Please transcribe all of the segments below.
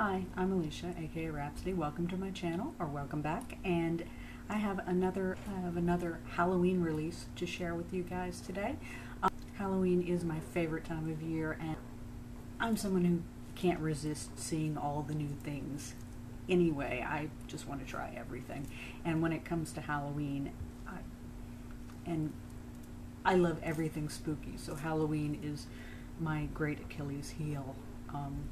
Hi, I'm Alisha, aka Rhapsodii. Welcome to my channel, or welcome back. And I have another I have another Halloween release to share with you guys today. Um, Halloween is my favorite time of year, and I'm someone who can't resist seeing all the new things. Anyway, I just want to try everything. And when it comes to Halloween, I, and I love everything spooky, so Halloween is my great Achilles heel. Um,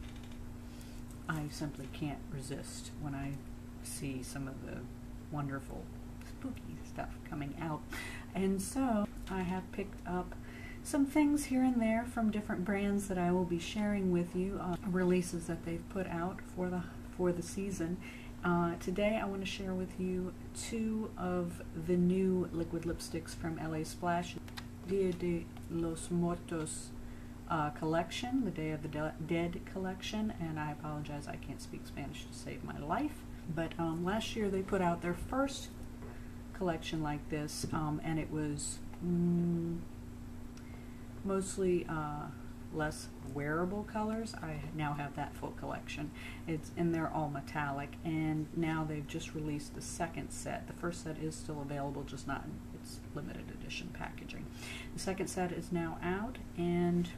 I simply can't resist when I see some of the wonderful spooky stuff coming out. And so I have picked up some things here and there from different brands that I will be sharing with you, uh, releases that they've put out for the for the season. Uh, today I want to share with you two of the new liquid lipsticks from LA Splash, Dia de los Muertos uh, collection, the Day of the De Dead collection, and I apologize, I can't speak Spanish to save my life. But um, last year they put out their first collection like this, um, and it was mm, mostly uh, less wearable colors. I now have that full collection. It's and they're all metallic, and now they've just released the second set. The first set is still available, just not in it's limited edition packaging. The second set is now out, and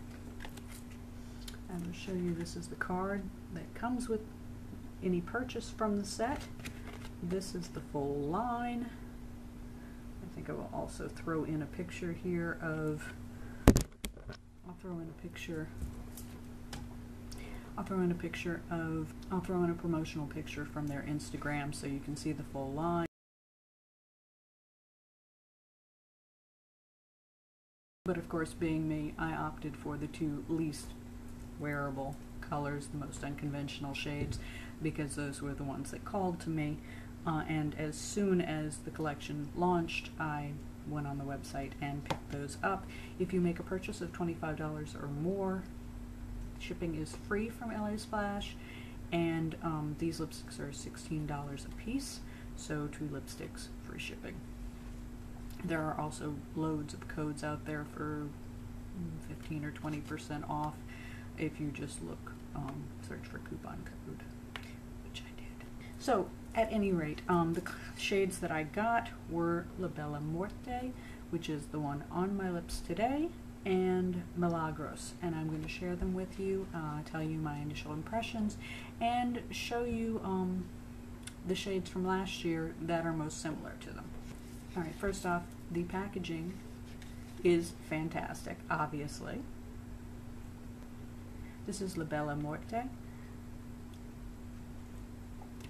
I will show you this is the card that comes with any purchase from the set. This is the full line. I think I will also throw in a picture here of, I'll throw in a picture, I'll throw in a picture of, I'll throw in a promotional picture from their Instagram so you can see the full line. But of course, being me, I opted for the two least wearable colors, the most unconventional shades, because those were the ones that called to me. Uh, and as soon as the collection launched, I went on the website and picked those up. If you make a purchase of $25 or more, shipping is free from LA Splash, and um, these lipsticks are $16 a piece, so two lipsticks, free shipping. There are also loads of codes out there for 15 or 20% off if you just look, um, search for coupon code, which I did. So, at any rate, um, the shades that I got were La Bella Muerte, which is the one on my lips today, and Milagros. And I'm going to share them with you, uh, tell you my initial impressions, and show you um, the shades from last year that are most similar to them. Alright, first off, the packaging is fantastic, obviously. This is La Bella Muerte.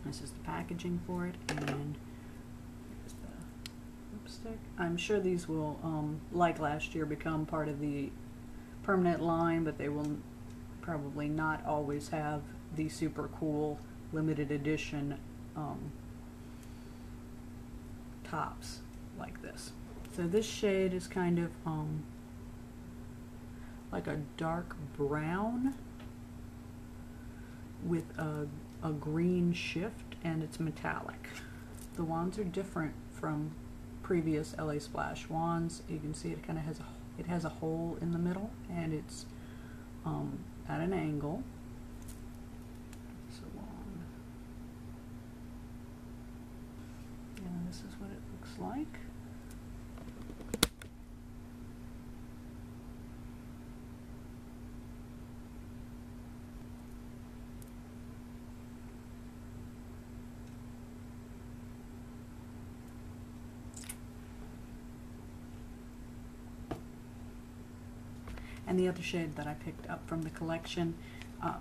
This is the packaging for it, and lipstick. I'm sure these will, um, like last year, become part of the permanent line, but they will probably not always have the super cool limited edition um, tops like this. So this shade is kind of um, like a dark brown with a, a green shift and it's metallic. The wands are different from previous LA Splash wands. You can see it kind of has a it has a hole in the middle and it's um, at an angle. So long. And this is what it looks like. And the other shade that I picked up from the collection. Uh,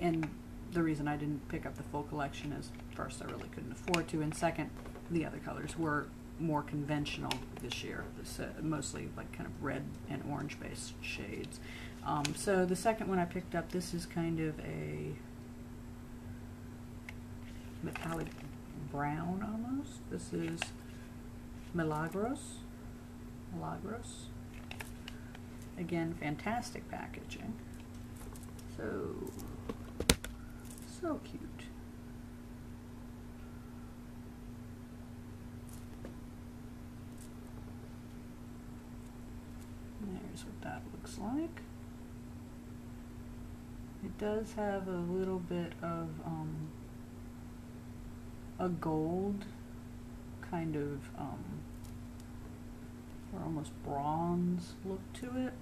and the reason I didn't pick up the full collection is first, I really couldn't afford to, and second, the other colors were more conventional this year, this, uh, mostly like kind of red and orange based shades. Um, so the second one I picked up, this is kind of a metallic brown almost. This is Milagros. Milagros. Again, fantastic packaging. So, so cute. There's what that looks like. It does have a little bit of um, a gold kind of um, or almost bronze look to it.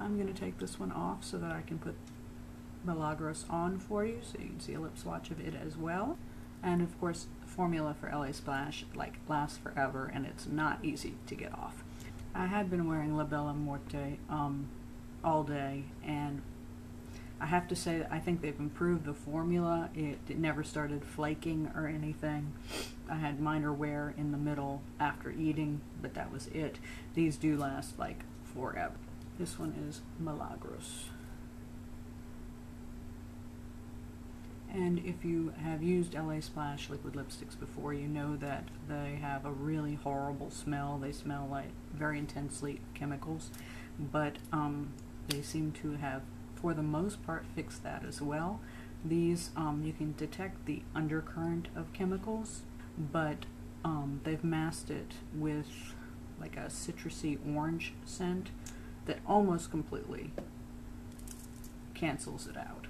I'm going to take this one off so that I can put Milagros on for you so you can see a lip swatch of it as well. And of course, formula for LA Splash like lasts forever and it's not easy to get off. I had been wearing La Bella Muerte um, all day and I have to say I think they've improved the formula. It, it, never started flaking or anything. I had minor wear in the middle after eating, but that was it. These do last like forever. This one is Milagros. And if you have used LA Splash liquid lipsticks before, you know that they have a really horrible smell. They smell like very intensely chemicals, but um, they seem to have, for the most part, fixed that as well. These, um, you can detect the undercurrent of chemicals, but um, they've masked it with like a citrusy orange scent that almost completely cancels it out.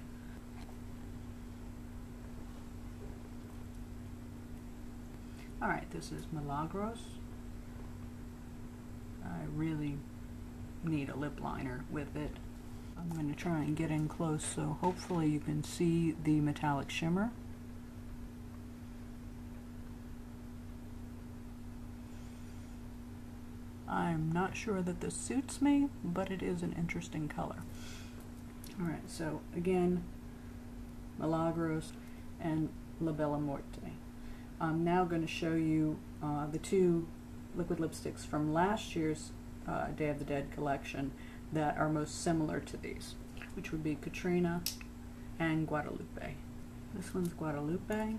Alright, this is Milagros. I really need a lip liner with it. I'm going to try and get in close so hopefully you can see the metallic shimmer. I'm not sure that this suits me, but it is an interesting color. Alright, so again, Milagros and La Bella Muerte. I'm now going to show you uh, the two liquid lipsticks from last year's uh, Day of the Dead collection that are most similar to these, which would be Catrina and Guadalupe. This one's Guadalupe.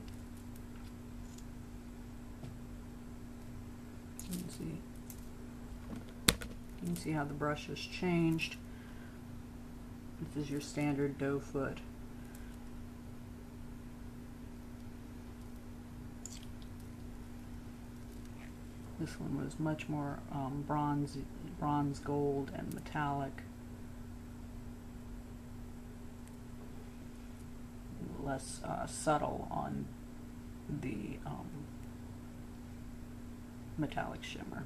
You can see you can see how the brush has changed. This is your standard doe foot. This one was much more um, bronze, bronze gold and metallic. Less uh, subtle on the um, metallic shimmer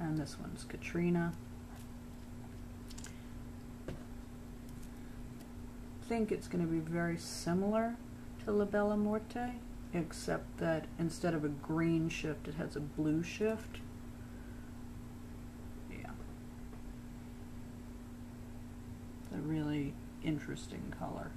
and this one's Catrina. I think it's going to be very similar to La Bella Muerte, except that instead of a green shift, it has a blue shift. Yeah. It's a really interesting color.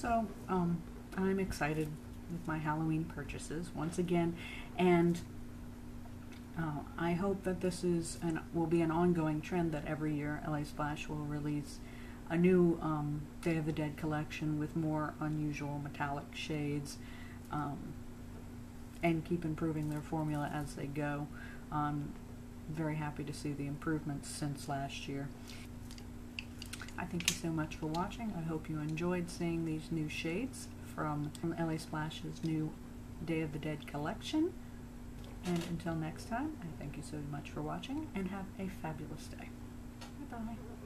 So um, I'm excited with my Halloween purchases once again, and uh, I hope that this is and will be an ongoing trend that every year LA Splash will release a new um, Day of the Dead collection with more unusual metallic shades um, and keep improving their formula as they go. I'm very happy to see the improvements since last year. I thank you so much for watching. I hope you enjoyed seeing these new shades from, LA Splash's new Day of the Dead collection. And until next time, I thank you so much for watching and have a fabulous day. Bye-bye.